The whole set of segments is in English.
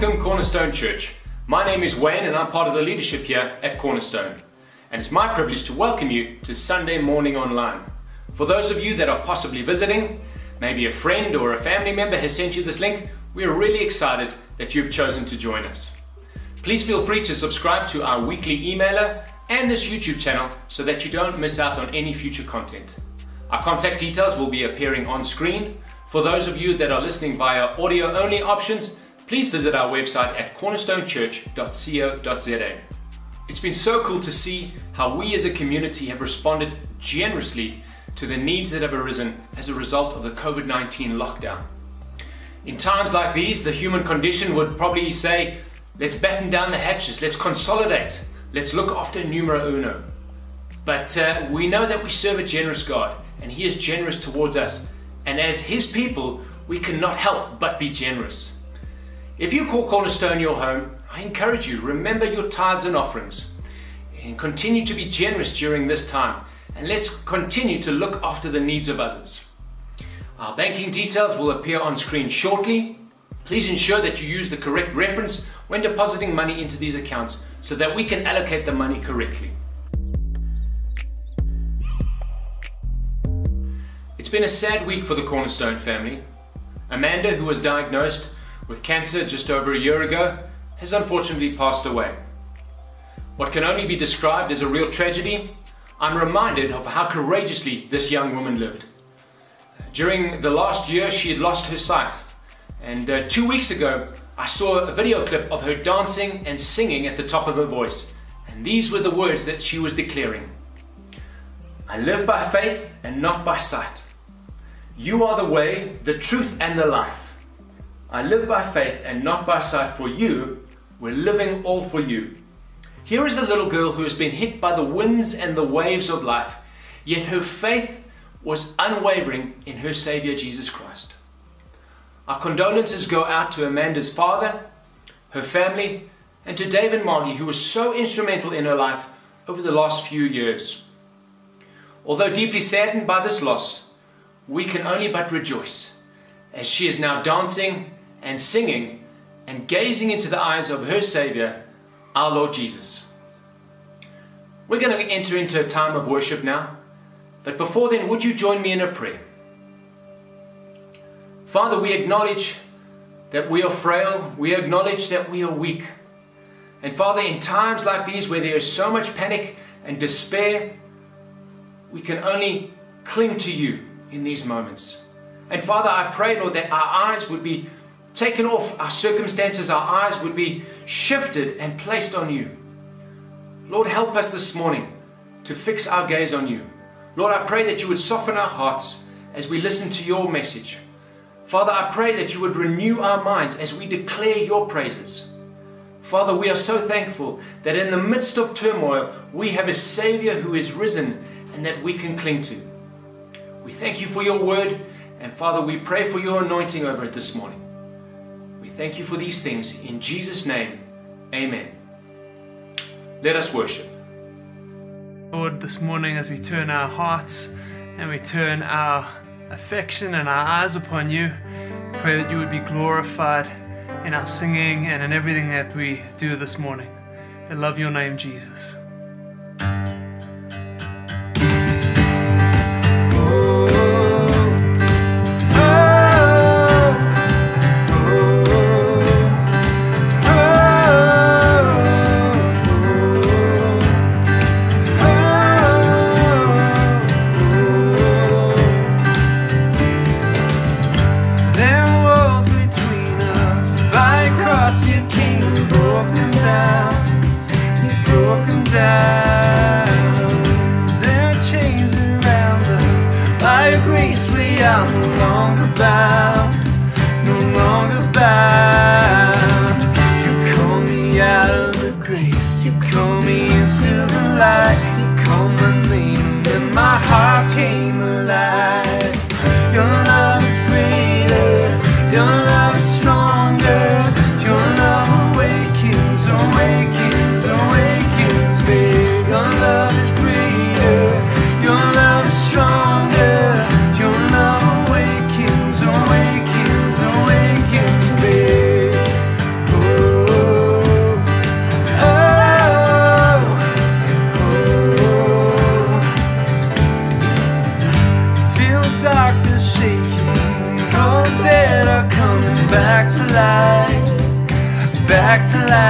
Welcome, Cornerstone Church. My name is Wayne and I'm part of the leadership here at Cornerstone. And it's my privilege to welcome you to Sunday Morning Online. For those of you that are possibly visiting, maybe a friend or a family member has sent you this link, we are really excited that you've chosen to join us. Please feel free to subscribe to our weekly emailer and this YouTube channel so that you don't miss out on any future content. Our contact details will be appearing on screen. For those of you that are listening via audio only options, please visit our website at cornerstonechurch.co.za. It's been so cool to see how we as a community have responded generously to the needs that have arisen as a result of the COVID 19 lockdown. In times like these, the human condition would probably say, let's batten down the hatches, let's consolidate, let's look after numero uno. But uh, we know that we serve a generous God, and He is generous towards us. And as His people, we cannot help but be generous. If you call Cornerstone your home, I encourage you, remember your tithes and offerings and continue to be generous during this time. And let's continue to look after the needs of others. Our banking details will appear on screen shortly. Please ensure that you use the correct reference when depositing money into these accounts so that we can allocate the money correctly. It's been a sad week for the Cornerstone family. Amanda, who was diagnosed with cancer just over a year ago, has unfortunately passed away. What can only be described as a real tragedy, I'm reminded of how courageously this young woman lived. During the last year, she had lost her sight. And uh, two weeks ago, I saw a video clip of her dancing and singing at the top of her voice. And these were the words that she was declaring I live by faith and not by sight. You are the way, the truth, and the life. I live by faith and not by sight for you. We're living all for you. Here is a little girl who has been hit by the winds and the waves of life, yet her faith was unwavering in her Savior Jesus Christ. Our condolences go out to Amanda's father, her family, and to David Margie, who was so instrumental in her life over the last few years. Although deeply saddened by this loss, we can only but rejoice as she is now dancing and singing and gazing into the eyes of her Savior, our Lord Jesus. We're going to enter into a time of worship now, but before then, would you join me in a prayer? Father, we acknowledge that we are frail, we acknowledge that we are weak. And Father, in times like these where there is so much panic and despair, we can only cling to you in these moments. And Father, I pray, Lord, that our eyes would be taken off our circumstances, our eyes would be shifted and placed on you. Lord, help us this morning to fix our gaze on you. Lord, I pray that you would soften our hearts as we listen to your message. Father, I pray that you would renew our minds as we declare your praises. Father, we are so thankful that in the midst of turmoil, we have a Savior who is risen and that we can cling to. We thank you for your word, and Father, we pray for your anointing over it this morning. Thank you for these things. In Jesus' name, amen. Let us worship. Lord, this morning as we turn our hearts and we turn our affection and our eyes upon you, pray that you would be glorified in our singing and in everything that we do this morning. I love your name, Jesus. to life.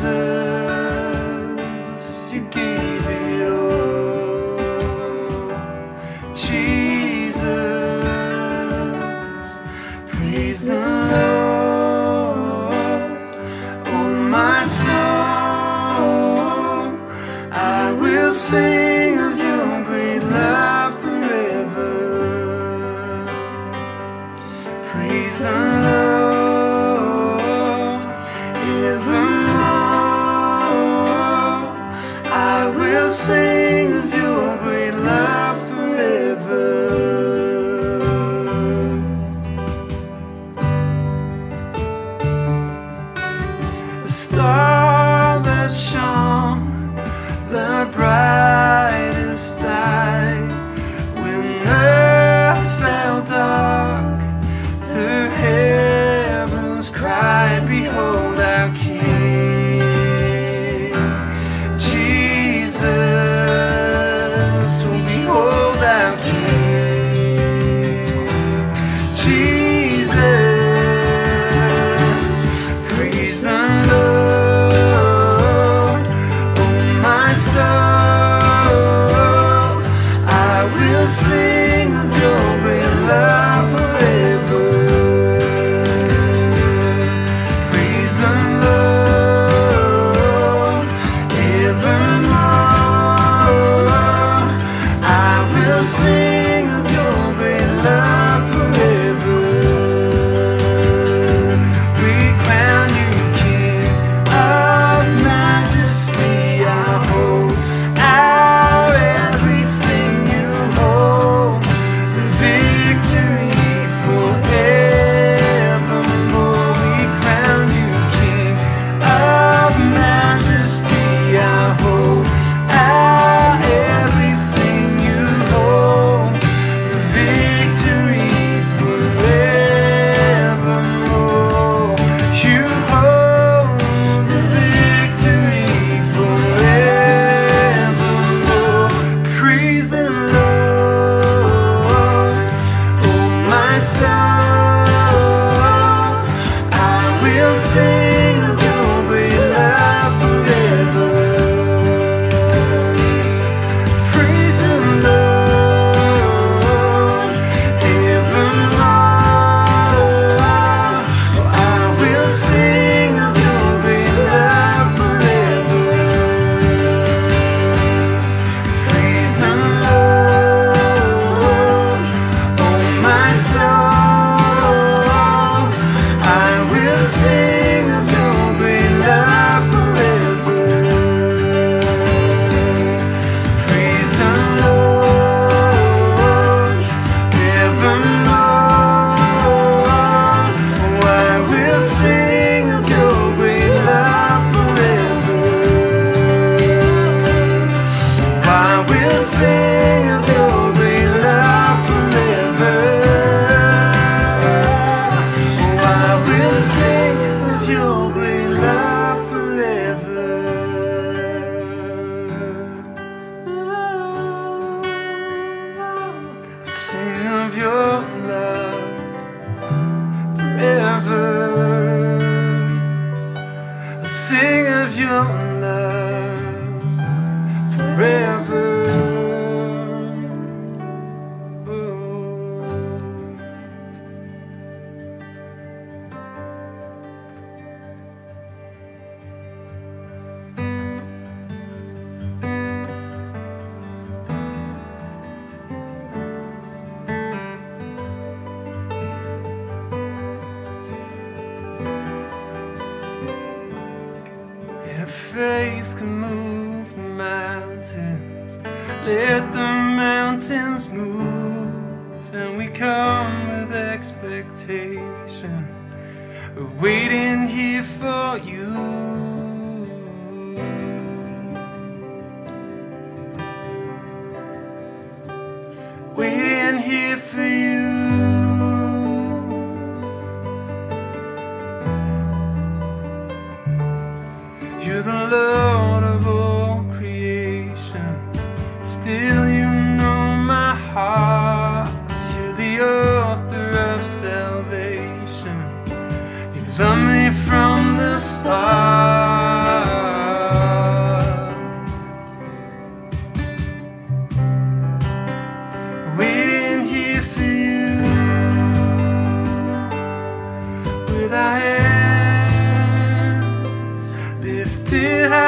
Jesus, you gave it all. Jesus, praise the Lord. Oh, my soul, I will sing.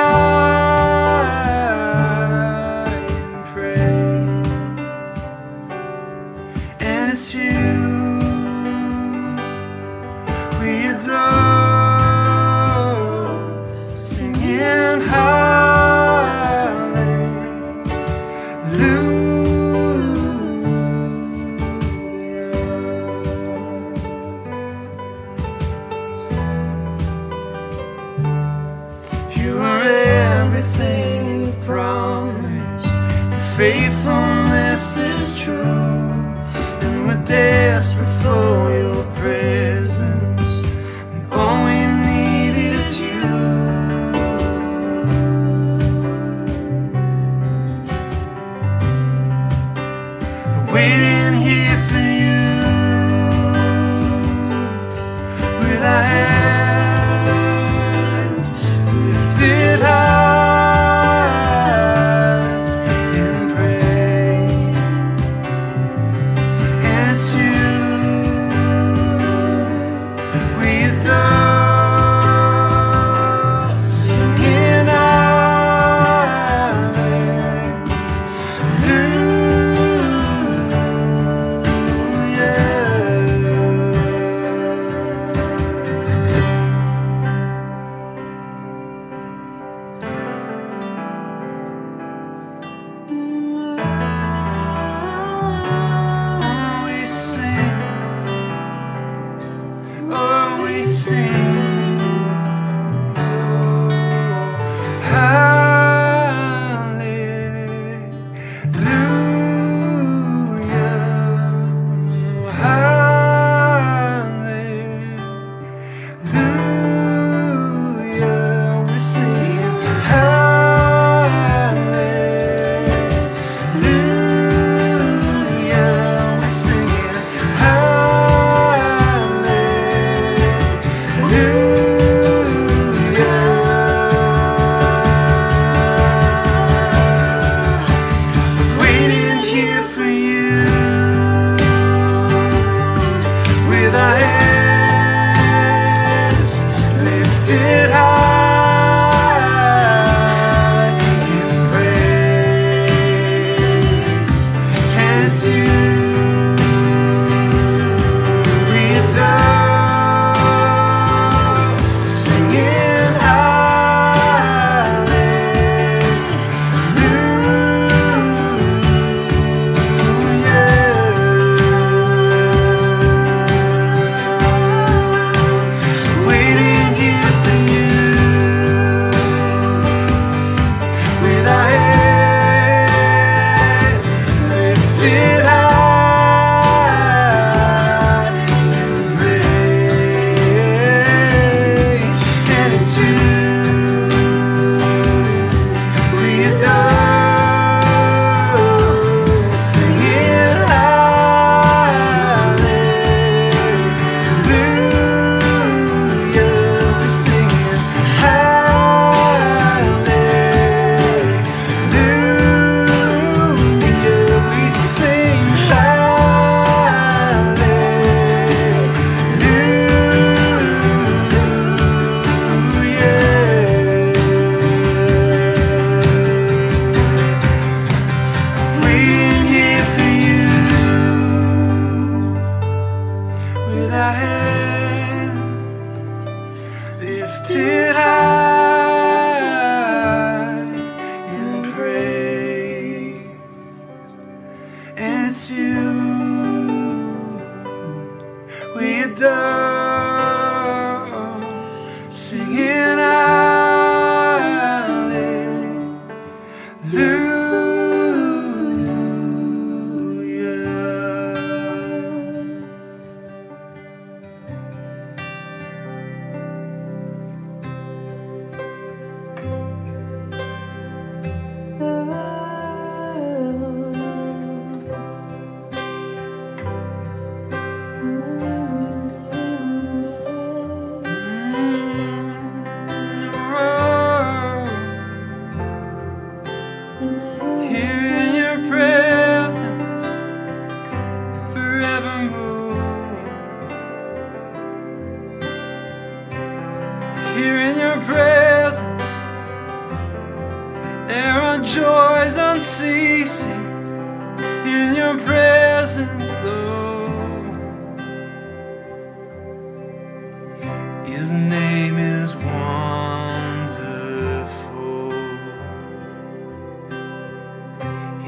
llegar.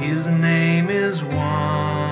His name is wonderful.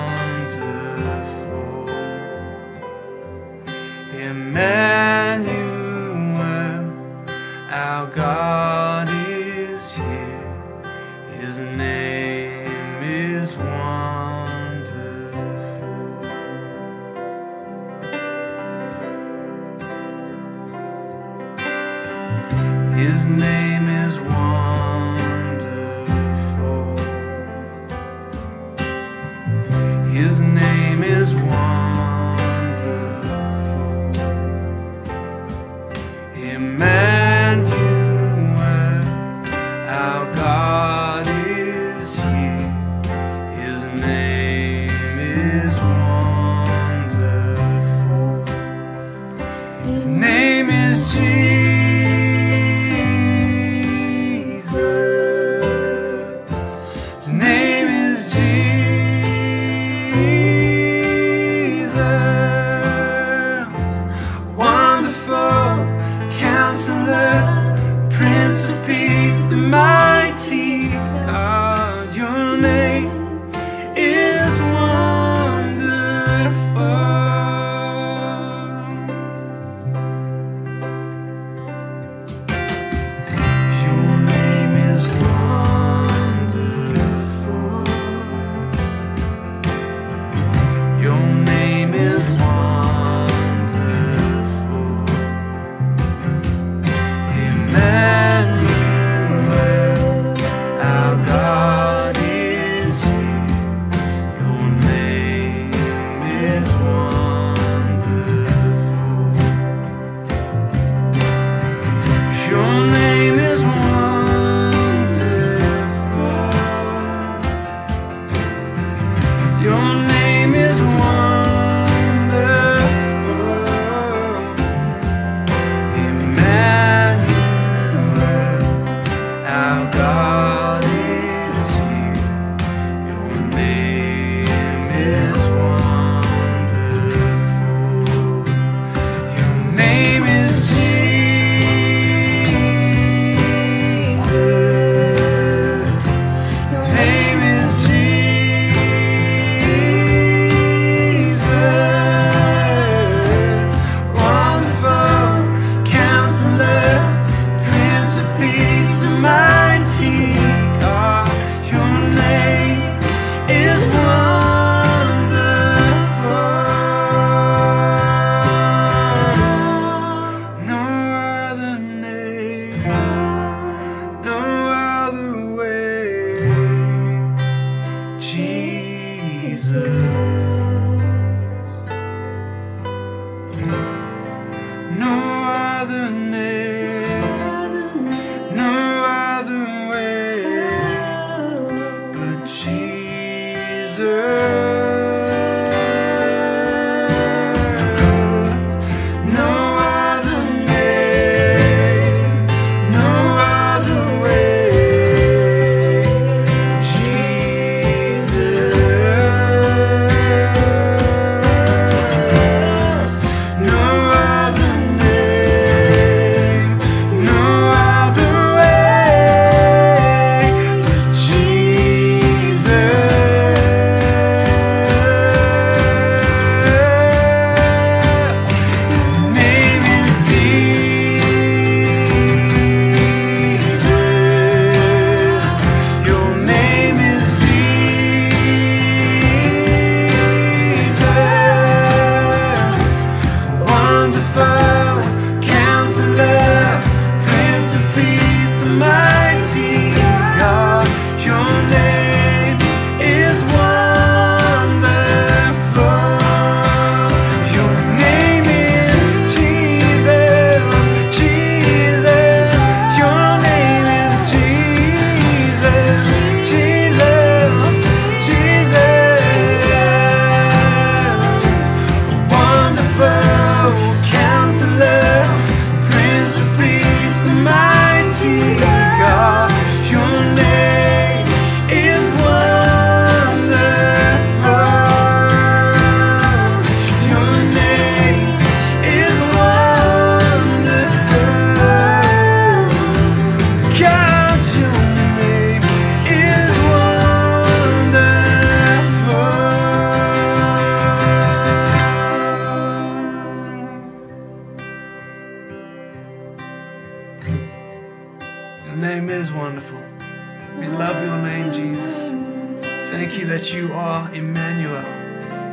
Thank you that you are Emmanuel,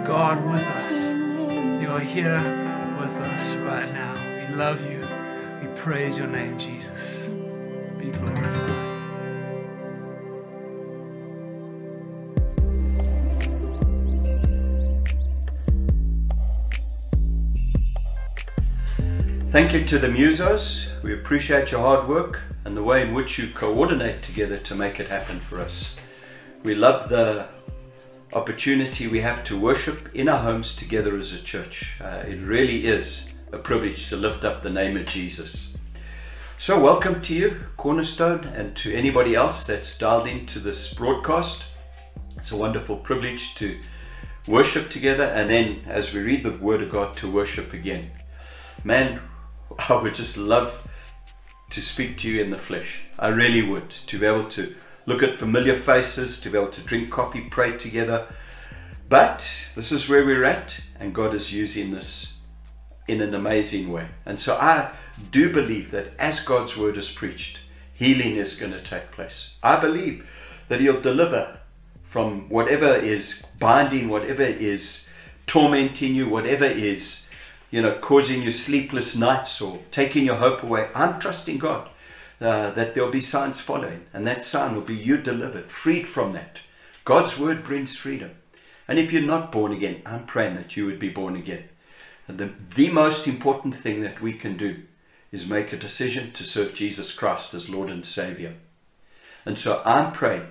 God with us. You are here with us right now. We love you. We praise your name, Jesus. Be glorified. Thank you to the Musos. We appreciate your hard work and the way in which you coordinate together to make it happen for us. We love the opportunity we have to worship in our homes together as a church. Uh, it really is a privilege to lift up the name of Jesus. So, welcome to you, Cornerstone, and to anybody else that's dialed into this broadcast. It's a wonderful privilege to worship together and then, as we read the Word of God, to worship again. Man, I would just love to speak to you in the flesh. I really would. To be able to look at familiar faces, to be able to drink coffee, pray together. But this is where we're at, and God is using this in an amazing way. And so I do believe that as God's word is preached, healing is going to take place. I believe that He'll deliver from whatever is binding, whatever is tormenting you, whatever is you know, causing you sleepless nights or taking your hope away. I'm trusting God uh, that there'll be signs following, and that sign will be you delivered, freed from that. God's word brings freedom. And if you're not born again, I'm praying that you would be born again. And the, the most important thing that we can do is make a decision to serve Jesus Christ as Lord and Savior. And so I'm praying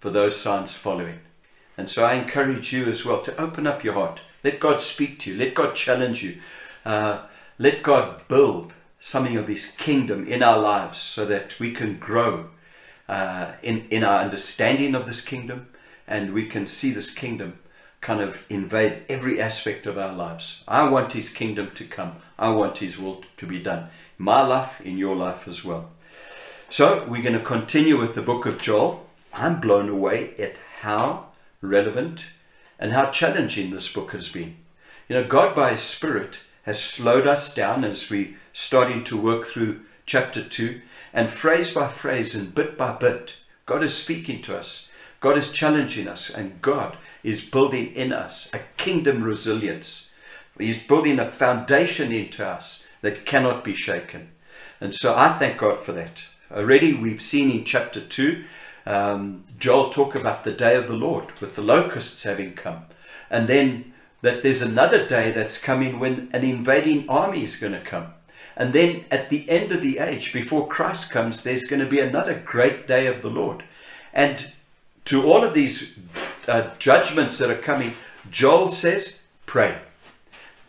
for those signs following. And so I encourage you as well to open up your heart. Let God speak to you. Let God challenge you. Uh, let God build something of His kingdom in our lives so that we can grow uh, in, in our understanding of this kingdom and we can see this kingdom kind of invade every aspect of our lives. I want His kingdom to come. I want His will to be done. My life, in your life as well. So we're going to continue with the book of Joel. I'm blown away at how relevant and how challenging this book has been. You know, God by His Spirit has slowed us down as we starting to work through chapter 2 and phrase by phrase and bit by bit, God is speaking to us. God is challenging us and God is building in us a kingdom resilience. He's building a foundation into us that cannot be shaken. And so I thank God for that. Already we've seen in chapter 2 um, Joel talk about the day of the Lord with the locusts having come. And then that there's another day that's coming when an invading army is going to come. And then at the end of the age, before Christ comes, there's going to be another great day of the Lord. And to all of these uh, judgments that are coming, Joel says, pray.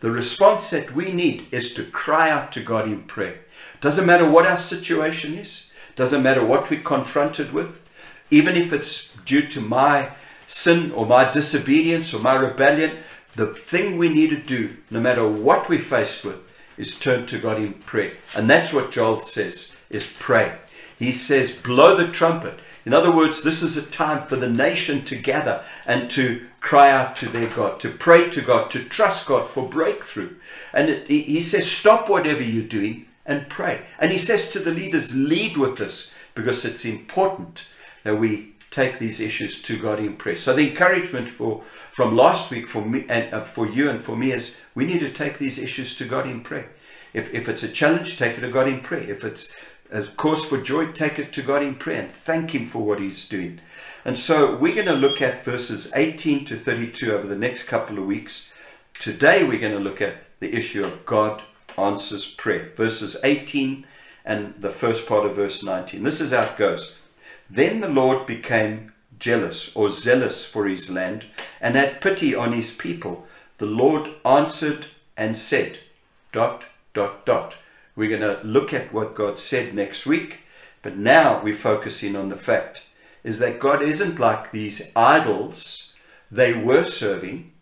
The response that we need is to cry out to God in prayer. Doesn't matter what our situation is, doesn't matter what we're confronted with, even if it's due to my sin or my disobedience or my rebellion, the thing we need to do, no matter what we're faced with, is turn to God in prayer. And that's what Joel says, is pray. He says, blow the trumpet. In other words, this is a time for the nation to gather and to cry out to their God, to pray to God, to trust God for breakthrough. And it, he says, stop whatever you're doing and pray. And he says to the leaders, lead with this because it's important that we take these issues to God in prayer. So the encouragement for from last week for me and uh, for you and for me is we need to take these issues to God in prayer. If, if it's a challenge, take it to God in prayer. If it's a cause for joy, take it to God in prayer and thank Him for what He's doing. And so we're going to look at verses 18 to 32 over the next couple of weeks. Today we're going to look at the issue of God answers prayer. Verses 18 and the first part of verse 19. This is how it goes. Then the Lord became jealous or zealous for his land and had pity on his people. The Lord answered and said, dot, dot, dot. We're going to look at what God said next week, but now we're focusing on the fact is that God isn't like these idols they were serving.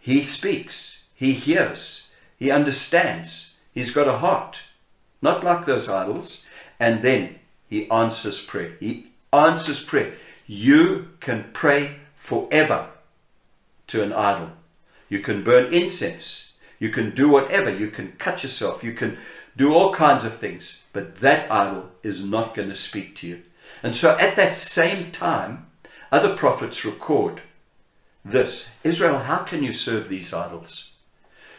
He speaks, He hears, He understands, He's got a heart, not like those idols. And then He answers prayer. He answers prayer. You can pray forever to an idol. You can burn incense. You can do whatever. You can cut yourself. You can do all kinds of things. But that idol is not going to speak to you. And so at that same time, other prophets record this Israel, how can you serve these idols?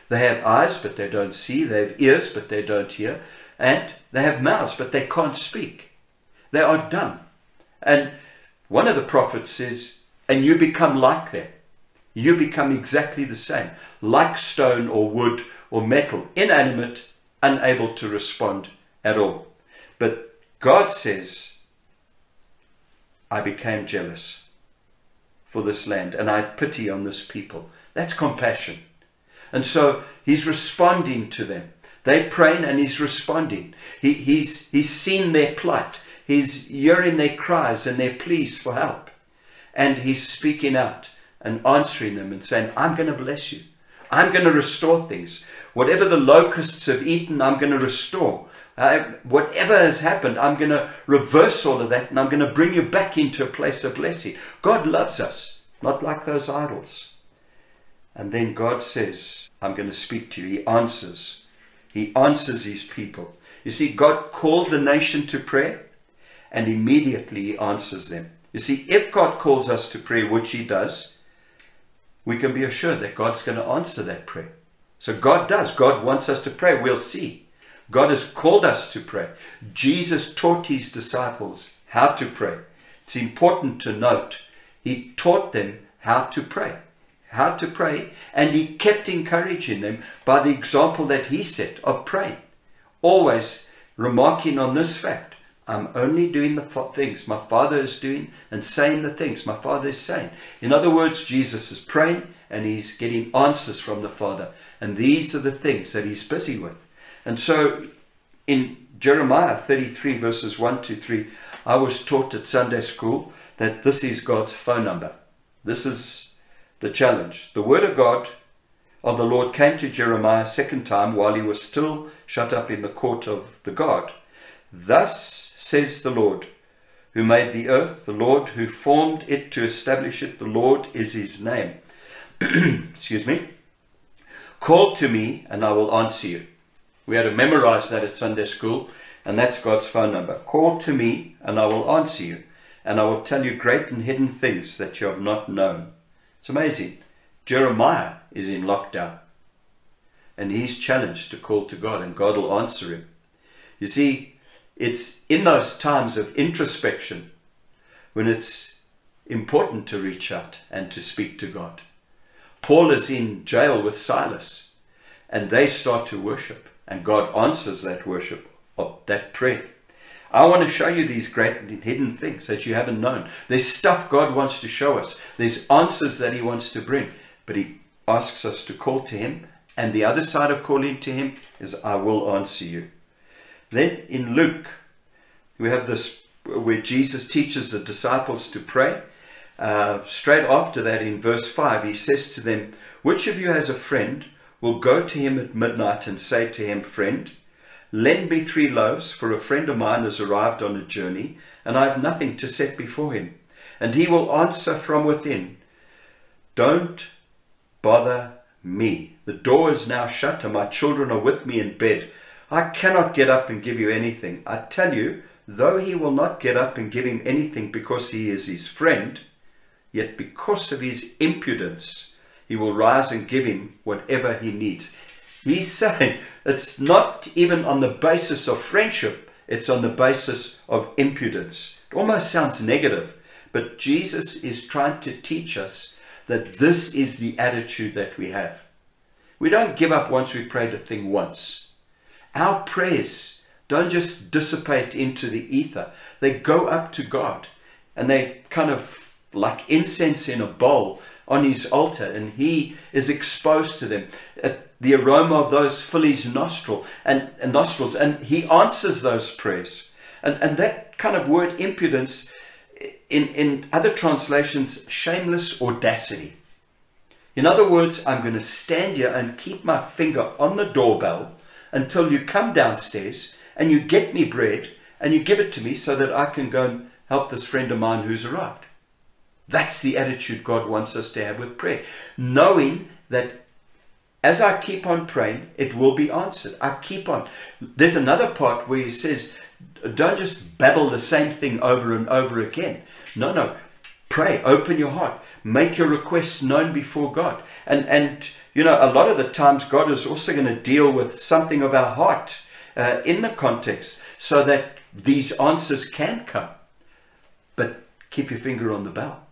They have eyes, but they don't see. They have ears, but they don't hear. And they have mouths, but they can't speak. They are dumb. And one of the prophets says, and you become like them. You become exactly the same, like stone or wood or metal, inanimate, unable to respond at all. But God says, I became jealous for this land and I pity on this people. That's compassion. And so he's responding to them. They're praying and he's responding. He, he's, he's seen their plight. He's hearing their cries and their pleas for help. And he's speaking out and answering them and saying, I'm going to bless you. I'm going to restore things. Whatever the locusts have eaten, I'm going to restore. Uh, whatever has happened, I'm going to reverse all of that and I'm going to bring you back into a place of blessing. God loves us, not like those idols. And then God says, I'm going to speak to you. He answers. He answers his people. You see, God called the nation to prayer and immediately he answers them. You see, if God calls us to pray, which he does, we can be assured that God's going to answer that prayer. So God does. God wants us to pray. We'll see. God has called us to pray. Jesus taught his disciples how to pray. It's important to note he taught them how to pray. How to pray, and he kept encouraging them by the example that he set of praying. Always remarking on this fact I'm only doing the things my Father is doing and saying the things my Father is saying. In other words, Jesus is praying and he's getting answers from the Father. And these are the things that he's busy with. And so in Jeremiah 33, verses 1 to 3, I was taught at Sunday school that this is God's phone number. This is the challenge. The word of God of the Lord came to Jeremiah a second time while he was still shut up in the court of the God. Thus says the Lord, who made the earth, the Lord who formed it to establish it, the Lord is his name. Excuse me. Call to me, and I will answer you we had to memorize that at Sunday school, and that's God's phone number. Call to me, and I will answer you, and I will tell you great and hidden things that you have not known. It's amazing. Jeremiah is in lockdown, and he's challenged to call to God, and God will answer him. You see, it's in those times of introspection when it's important to reach out and to speak to God. Paul is in jail with Silas, and they start to worship. And God answers that worship of that prayer. I want to show you these great hidden things that you haven't known. There's stuff God wants to show us. There's answers that He wants to bring. But He asks us to call to Him. And the other side of calling to Him is, I will answer you. Then in Luke, we have this where Jesus teaches the disciples to pray. Uh, straight after that, in verse 5, He says to them, Which of you has a friend will go to him at midnight and say to him, Friend, lend me three loaves, for a friend of mine has arrived on a journey, and I have nothing to set before him. And he will answer from within, Don't bother me. The door is now shut, and my children are with me in bed. I cannot get up and give you anything. I tell you, though he will not get up and give him anything because he is his friend, yet because of his impudence, he will rise and give him whatever he needs. He's saying it's not even on the basis of friendship, it's on the basis of impudence. It almost sounds negative, but Jesus is trying to teach us that this is the attitude that we have. We don't give up once we prayed a thing once. Our prayers don't just dissipate into the ether, they go up to God and they kind of like incense in a bowl on his altar and he is exposed to them. Uh, the aroma of those fill his nostril and, and nostrils and he answers those prayers. And, and that kind of word impudence in, in other translations, shameless audacity. In other words, I'm going to stand here and keep my finger on the doorbell until you come downstairs and you get me bread and you give it to me so that I can go and help this friend of mine who's arrived. That's the attitude God wants us to have with prayer. Knowing that as I keep on praying, it will be answered. I keep on. There's another part where he says, don't just babble the same thing over and over again. No, no. Pray, open your heart, make your requests known before God. And, and you know, a lot of the times God is also going to deal with something of our heart uh, in the context so that these answers can come. But keep your finger on the bell.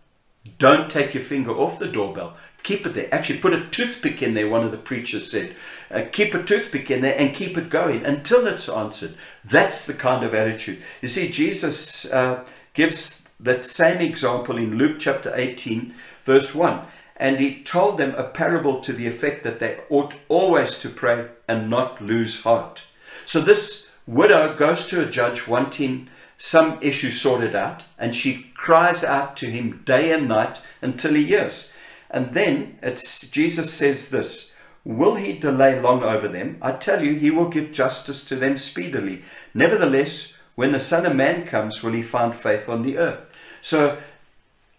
Don't take your finger off the doorbell. Keep it there. Actually, put a toothpick in there, one of the preachers said. Uh, keep a toothpick in there and keep it going until it's answered. That's the kind of attitude. You see, Jesus uh, gives that same example in Luke chapter 18, verse 1. And he told them a parable to the effect that they ought always to pray and not lose heart. So this widow goes to a judge wanting some issue sorted out, and she cries out to him day and night until he hears. And then it's, Jesus says this Will he delay long over them? I tell you, he will give justice to them speedily. Nevertheless, when the Son of Man comes, will he find faith on the earth? So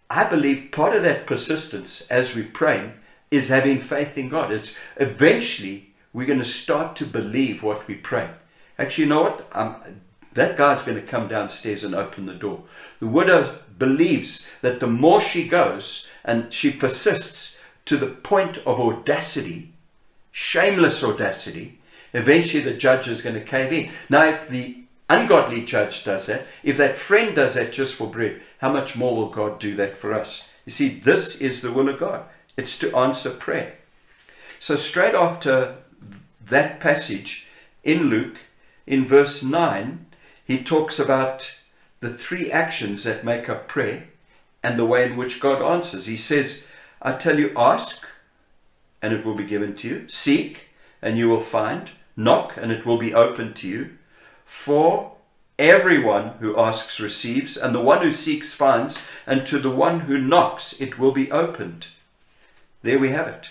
I believe part of that persistence as we pray is having faith in God. It's eventually we're going to start to believe what we pray. Actually, you know what? Um, that guy's going to come downstairs and open the door. The widow believes that the more she goes and she persists to the point of audacity, shameless audacity, eventually the judge is going to cave in. Now, if the ungodly judge does that, if that friend does that just for bread, how much more will God do that for us? You see, this is the will of God. It's to answer prayer. So, straight after that passage in Luke, in verse 9, he talks about the three actions that make up prayer and the way in which God answers. He says, I tell you, ask and it will be given to you, seek and you will find, knock and it will be opened to you. For everyone who asks receives, and the one who seeks finds, and to the one who knocks it will be opened. There we have it.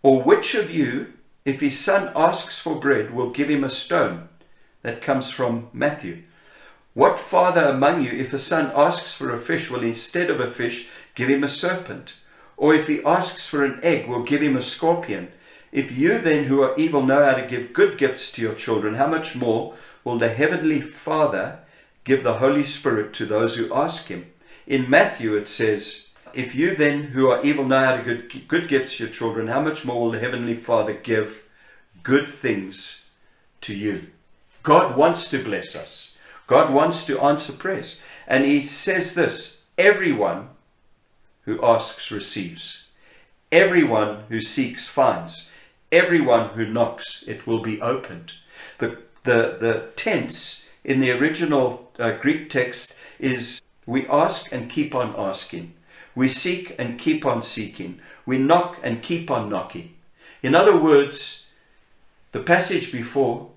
Or which of you, if his son asks for bread, will give him a stone? That comes from Matthew. What father among you, if a son asks for a fish, will instead of a fish give him a serpent? Or if he asks for an egg, will give him a scorpion? If you then, who are evil, know how to give good gifts to your children, how much more will the Heavenly Father give the Holy Spirit to those who ask him? In Matthew it says, If you then, who are evil, know how to give good gifts to your children, how much more will the Heavenly Father give good things to you? God wants to bless us. God wants to answer prayers. And he says this everyone who asks receives, everyone who seeks finds, everyone who knocks it will be opened. The, the, tense in the original uh, Greek text is we ask and keep on asking. We seek and keep on seeking. We knock and keep on knocking. In other words, the passage before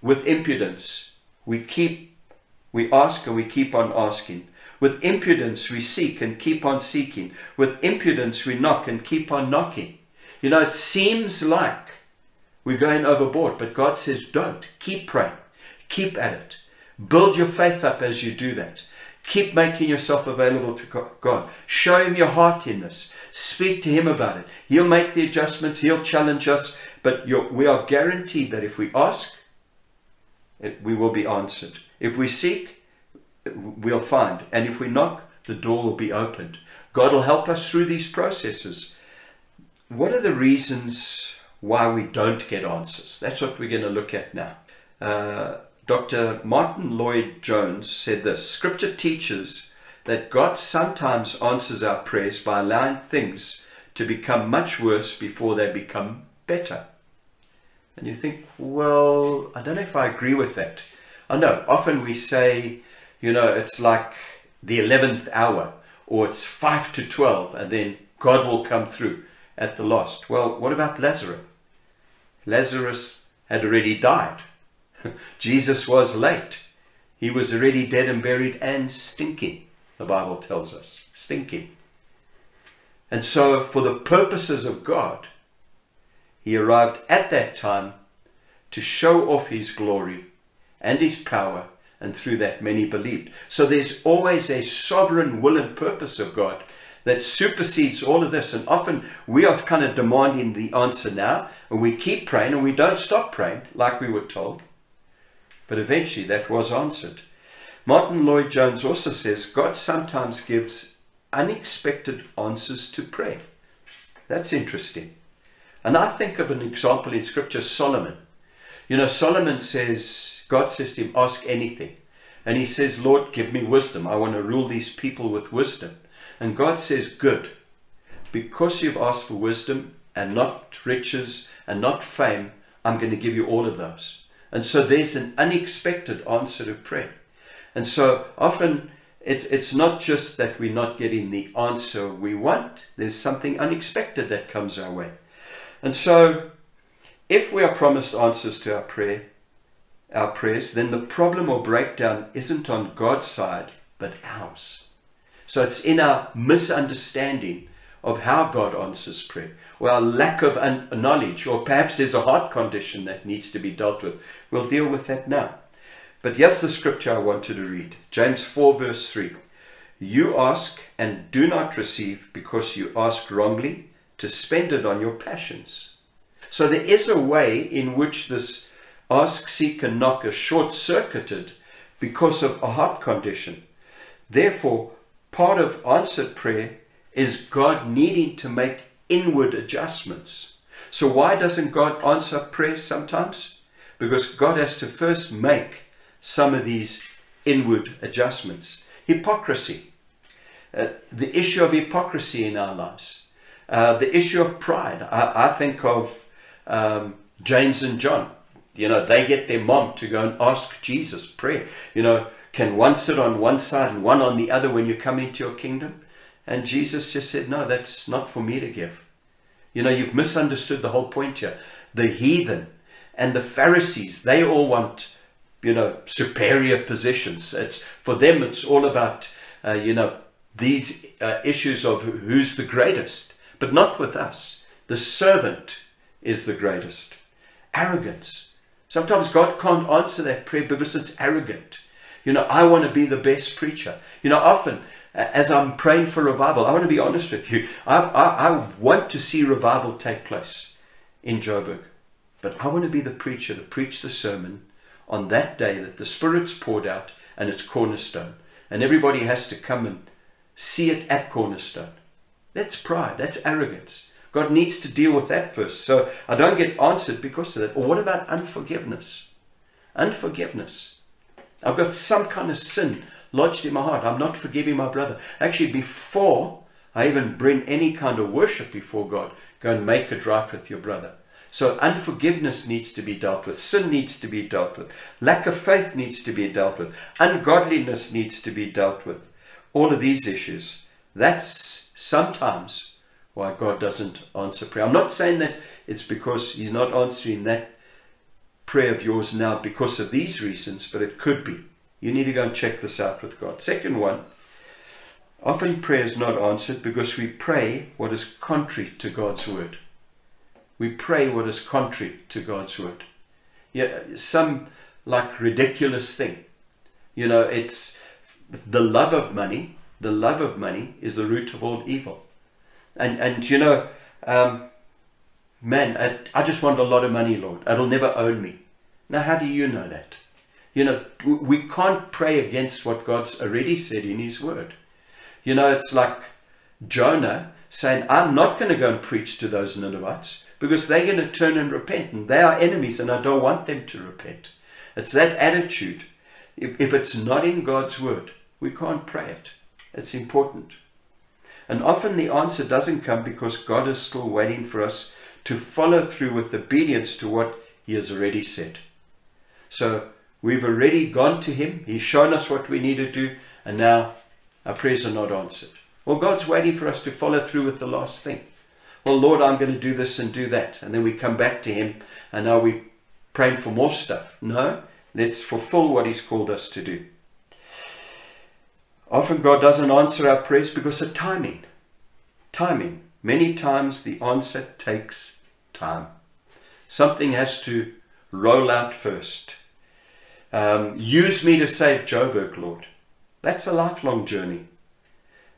with impudence, we keep, we ask and we keep on asking. With impudence, we seek and keep on seeking. With impudence, we knock and keep on knocking. You know, it seems like we're going overboard, but God says, don't. Keep praying. Keep at it. Build your faith up as you do that. Keep making yourself available to God. Show Him your heart in this. Speak to Him about it. He'll make the adjustments, He'll challenge us, but we are guaranteed that if we ask, it, we will be answered. If we seek, we'll find. And if we knock, the door will be opened. God will help us through these processes. What are the reasons why we don't get answers? That's what we're going to look at now. Uh, Dr. Martyn Lloyd-Jones said this Scripture teaches that God sometimes answers our prayers by allowing things to become much worse before they become better. And you think, well, I don't know if I agree with that. I know often we say, you know, it's like the 11th hour or it's 5 to 12 and then God will come through at the lost. Well, what about Lazarus? Lazarus had already died. Jesus was late. He was already dead and buried and stinking, the Bible tells us. Stinking. And so, for the purposes of God, he arrived at that time to show off his glory and his power, and through that many believed. So there's always a sovereign will and purpose of God that supersedes all of this. And often we are kind of demanding the answer now, and we keep praying and we don't stop praying like we were told. But eventually that was answered. Martyn Lloyd-Jones also says God sometimes gives unexpected answers to prayer. That's interesting. And I think of an example in Scripture Solomon. You know, Solomon says, God says to him, Ask anything. And he says, Lord, give me wisdom. I want to rule these people with wisdom. And God says, Good. Because you've asked for wisdom and not riches and not fame, I'm going to give you all of those. And so there's an unexpected answer to prayer. And so often it's, it's not just that we're not getting the answer we want, there's something unexpected that comes our way. And so if we are promised answers to our prayer, our prayers, then the problem or breakdown isn't on God's side, but ours. So it's in our misunderstanding of how God answers prayer, or our lack of knowledge, or perhaps there's a heart condition that needs to be dealt with. We'll deal with that now. But here's the scripture I wanted to read James 4, verse 3. You ask and do not receive because you ask wrongly to spend it on your passions. So there is a way in which this ask, seek, and knock is short circuited because of a heart condition. Therefore, part of answered prayer is God needing to make inward adjustments. So, why doesn't God answer prayer sometimes? Because God has to first make some of these inward adjustments. Hypocrisy, uh, the issue of hypocrisy in our lives, uh, the issue of pride. I, I think of um, James and John. You know, they get their mom to go and ask Jesus prayer. You know, can one sit on one side and one on the other when you come into your kingdom? And Jesus just said, No, that's not for me to give. You know, you've misunderstood the whole point here. The heathen and the Pharisees, they all want, you know, superior positions. It's for them. It's all about, uh, you know, these uh, issues of who's the greatest, but not with us. The servant is the greatest. Arrogance. Sometimes God can't answer that prayer because it's arrogant. You know, I want to be the best preacher. You know, often as I'm praying for revival, I want to be honest with you. I, I, I want to see revival take place in Joburg. But I want to be the preacher to preach the sermon on that day that the Spirit's poured out and it's cornerstone. And everybody has to come and see it at cornerstone. That's pride. That's arrogance. God needs to deal with that first. So I don't get answered because of that. Or what about unforgiveness? Unforgiveness. I've got some kind of sin lodged in my heart. I'm not forgiving my brother. Actually, before I even bring any kind of worship before God, go and make it right with your brother. So unforgiveness needs to be dealt with. Sin needs to be dealt with. Lack of faith needs to be dealt with. Ungodliness needs to be dealt with. All of these issues. That's sometimes why God doesn't answer prayer. I'm not saying that it's because He's not answering that prayer of yours now because of these reasons, but it could be. You need to go and check this out with God. Second one, often prayer is not answered because we pray what is contrary to God's word. We pray what is contrary to God's word. Yeah, some like ridiculous thing. You know, it's the love of money. The love of money is the root of all evil. And and you know, um, man, I, I just want a lot of money, Lord. It'll never own me. Now, how do you know that? You know, we can't pray against what God's already said in His Word. You know, it's like Jonah saying, I'm not going to go and preach to those Ninevites because they're going to turn and repent and they are enemies and I don't want them to repent. It's that attitude. If, if it's not in God's word, we can't pray it. It's important. And often the answer doesn't come because God is still waiting for us to follow through with obedience to what He has already said. So we've already gone to Him, He's shown us what we need to do, and now our prayers are not answered. Well, God's waiting for us to follow through with the last thing. Well, Lord, I'm going to do this and do that. And then we come back to Him, and now we're praying for more stuff. No, let's fulfill what He's called us to do. Often God doesn't answer our prayers because of timing. Timing. Many times the answer takes time. Something has to roll out first. Um, use me to save Joburg, Lord. That's a lifelong journey.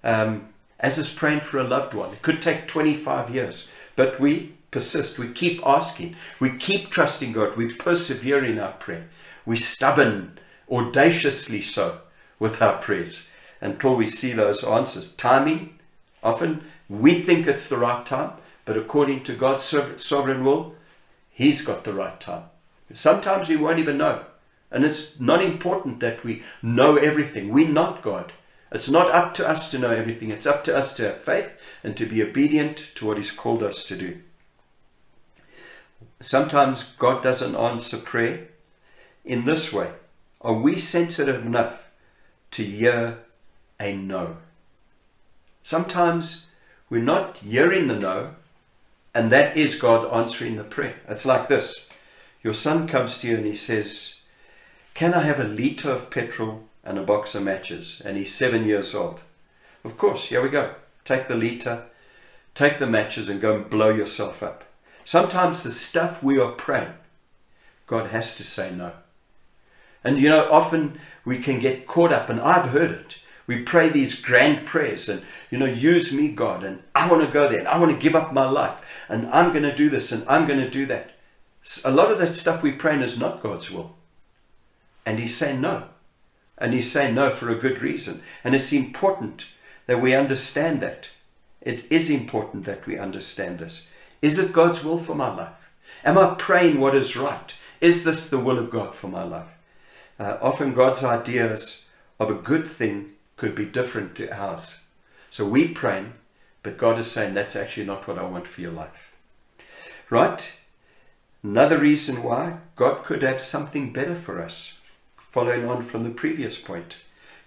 Um, as is praying for a loved one, it could take 25 years, but we persist. We keep asking. We keep trusting God. We persevere in our prayer. We stubborn, audaciously so, with our prayers until we see those answers. Timing, often we think it's the right time, but according to God's sovereign will, He's got the right time. Sometimes we won't even know. And it's not important that we know everything. We're not God. It's not up to us to know everything. It's up to us to have faith and to be obedient to what He's called us to do. Sometimes God doesn't answer prayer in this way. Are we sensitive enough to hear a no. Sometimes we're not hearing the no, and that is God answering the prayer. It's like this your son comes to you and he says, Can I have a litre of petrol and a box of matches? And he's seven years old. Of course, here we go. Take the litre, take the matches, and go and blow yourself up. Sometimes the stuff we are praying, God has to say no. And you know, often we can get caught up, and I've heard it. We pray these grand prayers and, you know, use me, God, and I want to go there and I want to give up my life and I'm going to do this and I'm going to do that. A lot of that stuff we pray is not God's will. And He's saying no. And He's saying no for a good reason. And it's important that we understand that. It is important that we understand this. Is it God's will for my life? Am I praying what is right? Is this the will of God for my life? Uh, often God's ideas of a good thing could be different to ours. So we pray, but God is saying that's actually not what I want for your life. Right? Another reason why God could have something better for us, following on from the previous point.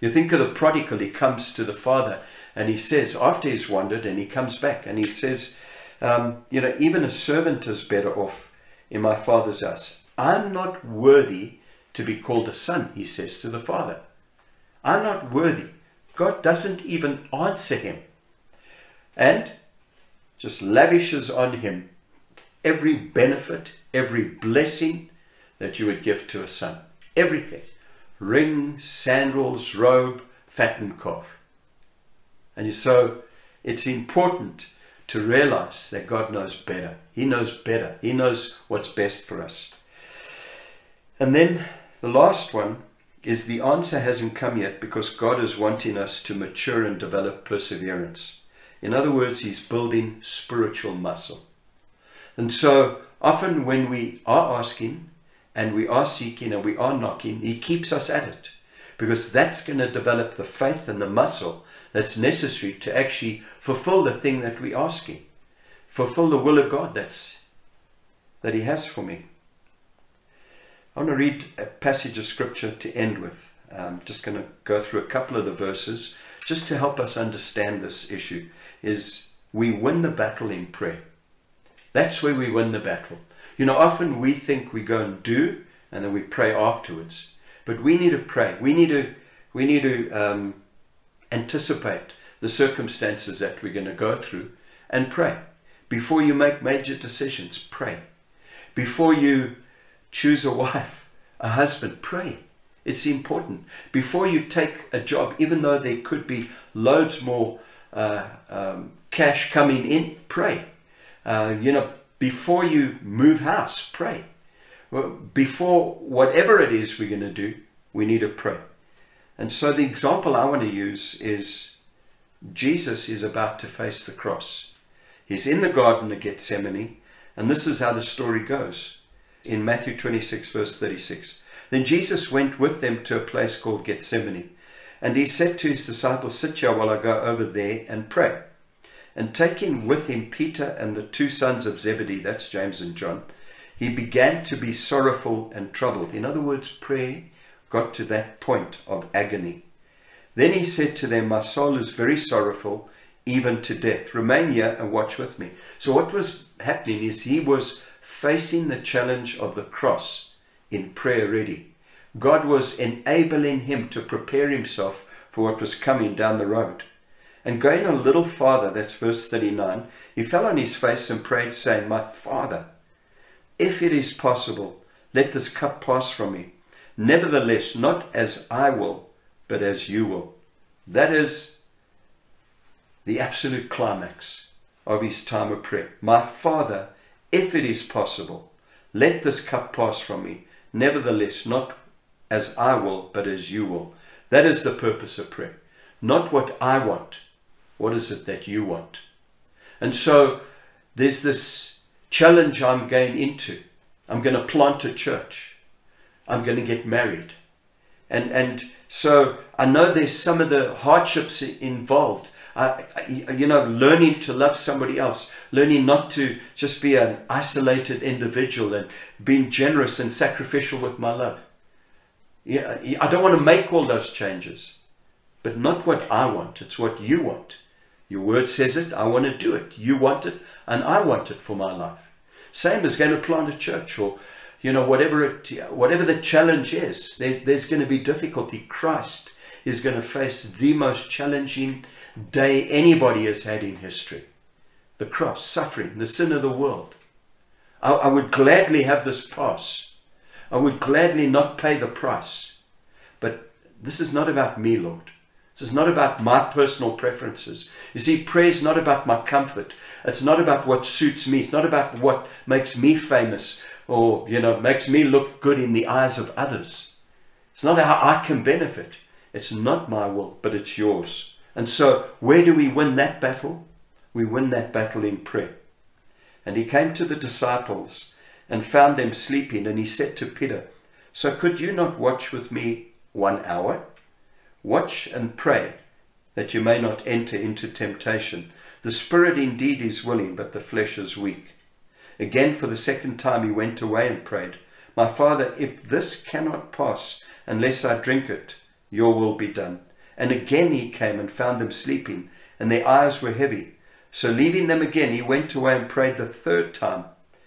You think of the prodigal, he comes to the father and he says, after he's wandered, and he comes back and he says, um, You know, even a servant is better off in my father's house. I'm not worthy to be called a son, he says to the father. I'm not worthy. God doesn't even answer him and just lavishes on him every benefit, every blessing that you would give to a son. Everything ring, sandals, robe, fattened calf. And so it's important to realize that God knows better. He knows better. He knows what's best for us. And then the last one is the answer hasn't come yet because God is wanting us to mature and develop perseverance. In other words, He's building spiritual muscle. And so often when we are asking and we are seeking and we are knocking, He keeps us at it because that's going to develop the faith and the muscle that's necessary to actually fulfill the thing that we're asking, fulfill the will of God that's, that He has for me. I want to read a passage of scripture to end with. I'm just going to go through a couple of the verses just to help us understand this issue. Is we win the battle in prayer. That's where we win the battle. You know, often we think we go and do and then we pray afterwards. But we need to pray. We need to, we need to um, anticipate the circumstances that we're going to go through and pray. Before you make major decisions, pray. Before you choose a wife, a husband, pray. It's important. Before you take a job, even though there could be loads more uh, um, cash coming in, pray. Uh, you know, before you move house, pray. Before whatever it is we're going to do, we need to pray. And so the example I want to use is Jesus is about to face the cross. He's in the Garden of Gethsemane, and this is how the story goes in Matthew 26, verse 36. Then Jesus went with them to a place called Gethsemane. And he said to his disciples, Sit here while I go over there and pray. And taking with him Peter and the two sons of Zebedee, that's James and John, he began to be sorrowful and troubled. In other words, prayer got to that point of agony. Then he said to them, My soul is very sorrowful, even to death. Remain here and watch with me. So, what was happening is he was facing the challenge of the cross in prayer ready. God was enabling him to prepare himself for what was coming down the road. And going a little farther, that's verse 39, he fell on his face and prayed, saying, My Father, if it is possible, let this cup pass from me. Nevertheless, not as I will, but as you will. That is the absolute climax of his time of prayer. My Father, if it is possible, let this cup pass from me. Nevertheless, not as I will, but as you will. That is the purpose of prayer. Not what I want. What is it that you want? And so there's this challenge I'm going into. I'm going to plant a church. I'm going to get married. And, and so I know there's some of the hardships involved. Uh, you know, learning to love somebody else, learning not to just be an isolated individual and being generous and sacrificial with my love. Yeah, I don't want to make all those changes, but not what I want. It's what you want. Your word says it. I want to do it. You want it, and I want it for my life. Same as going to plant a church or, you know, whatever it, whatever the challenge is. There's, there's going to be difficulty. Christ is going to face the most challenging day anybody has had in history. The cross, suffering, the sin of the world. I, I would gladly have this pass. I would gladly not pay the price. But this is not about me, Lord. This is not about my personal preferences. You see, prayer is not about my comfort. It's not about what suits me. It's not about what makes me famous or, you know, makes me look good in the eyes of others. It's not how I can benefit. It's not my will, but it's yours. And so, where do we win that battle? We win that battle in prayer. And he came to the disciples and found them sleeping, and he said to Peter, So could you not watch with me one hour? Watch and pray that you may not enter into temptation. The spirit indeed is willing, but the flesh is weak. Again, for the second time, he went away and prayed, My Father, if this cannot pass unless I drink it, your will be done. And again he came and found them sleeping, and their eyes were heavy. So leaving them again, he went away and prayed the third time.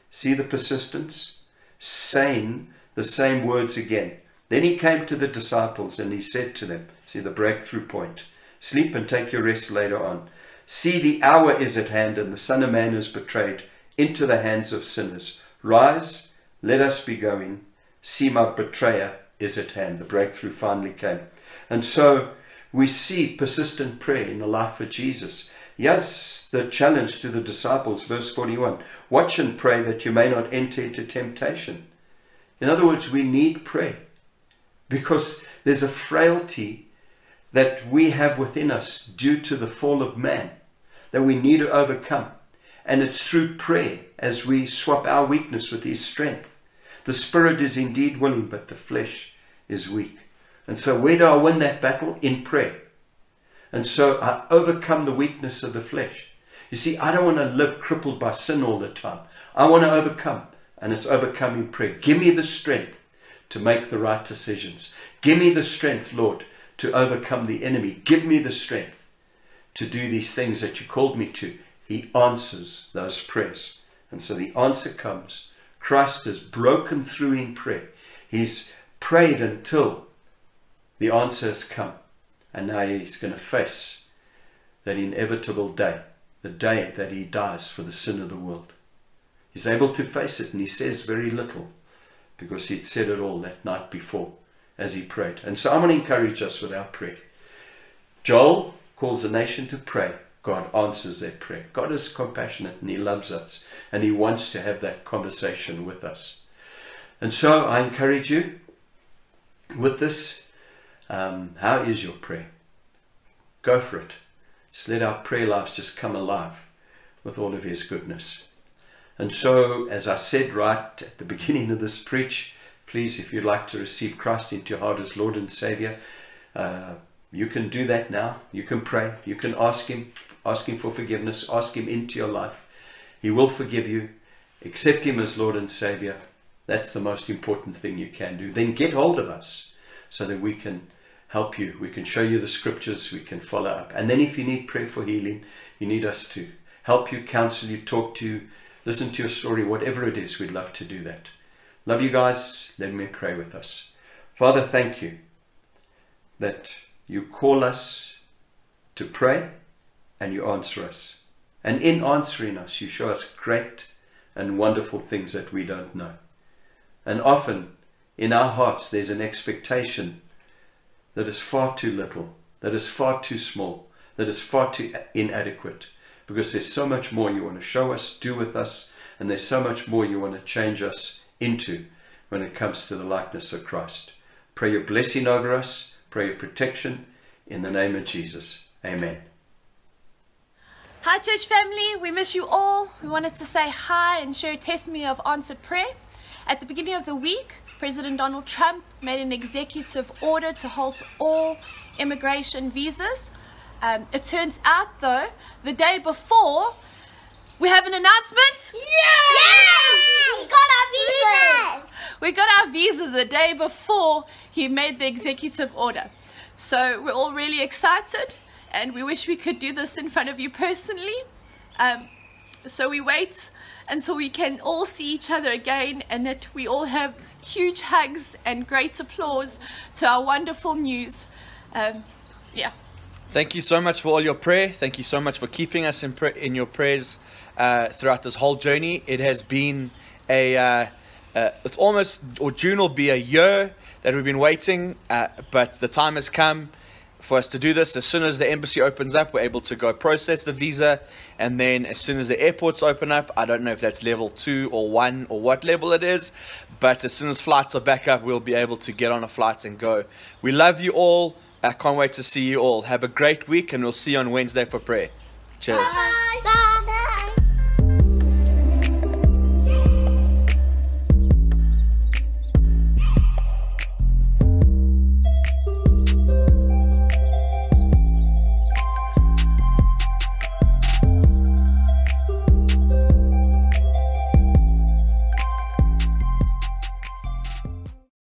See the persistence? Saying the same words again. Then he came to the disciples and he said to them, See the breakthrough point. Sleep and take your rest later on. See, the hour is at hand, and the Son of Man is betrayed into the hands of sinners. Rise, let us be going. See, my betrayer is at hand. The breakthrough finally came. And so we see persistent prayer in the life of Jesus. Yes, the challenge to the disciples, verse 41 Watch and pray that you may not enter into temptation. In other words, we need prayer because there's a frailty that we have within us due to the fall of man that we need to overcome. And it's through prayer as we swap our weakness with his strength. The spirit is indeed willing, but the flesh is weak. And so, where do I win that battle? In prayer. And so, I overcome the weakness of the flesh. You see, I don't want to live crippled by sin all the time. I want to overcome, and it's overcoming prayer. Give me the strength to make the right decisions. Give me the strength, Lord, to overcome the enemy. Give me the strength to do these things that you called me to. He answers those prayers. And so the answer comes. Christ has broken through in prayer. He's prayed until the answer has come. And now he's going to face that inevitable day, the day that he dies for the sin of the world. He's able to face it, and he says very little because he'd said it all that night before as he prayed. And so I'm going to encourage us with our prayer. Joel calls the nation to pray. God answers their prayer. God is compassionate and he loves us and he wants to have that conversation with us. And so I encourage you with this. Um, how is your prayer? Go for it. Just let our prayer lives just come alive with all of his goodness. And so, as I said right at the beginning of this preach, please, if you'd like to receive Christ into your heart as Lord and Savior, uh, you can do that now. You can pray. You can ask Him, ask Him for forgiveness, ask Him into your life. He will forgive you. Accept Him as Lord and Savior. That's the most important thing you can do. Then get hold of us so that we can help you. We can show you the scriptures. We can follow up. And then if you need prayer for healing, you need us to help you, counsel you, talk to you, listen to your story, whatever it is, we'd love to do that. Love you guys. Let me pray with us. Father, thank you that you call us to pray and you answer us. And in answering us, you show us great and wonderful things that we don't know. And often in our hearts, there's an expectation that is far too little, that is far too small, that is far too inadequate, because there's so much more you want to show us, do with us, and there's so much more you want to change us into when it comes to the likeness of Christ. Pray your blessing over us, pray your protection in the name of Jesus. Amen. Hi, church family. We miss you all. We wanted to say hi and share a testimony of answered prayer. At the beginning of the week, President Donald Trump made an executive order to halt all immigration visas. Um, it turns out, though, the day before, we have an announcement. Yay! We got our visas! We got our visa the day before he made the executive order. So we're all really excited and we wish we could do this in front of you personally. Um, so we wait until we can all see each other again and that we all have huge hugs and great applause to our wonderful news. Um, yeah. Thank you so much for all your prayer. Thank you so much for keeping us in, pra- in your prayers uh, throughout this whole journey. It has been a, uh, uh, it's almost, or June will be a year that we've been waiting, uh, but the time has come for us to do this. As soon as the embassy opens up, we're able to go process the visa. And then as soon as the airports open up, I don't know if that's level two or one or what level it is, but as soon as flights are back up, we'll be able to get on a flight and go. We love you all. I can't wait to see you all. Have a great week, and we'll see you on Wednesday for prayer. Cheers. Bye. Bye.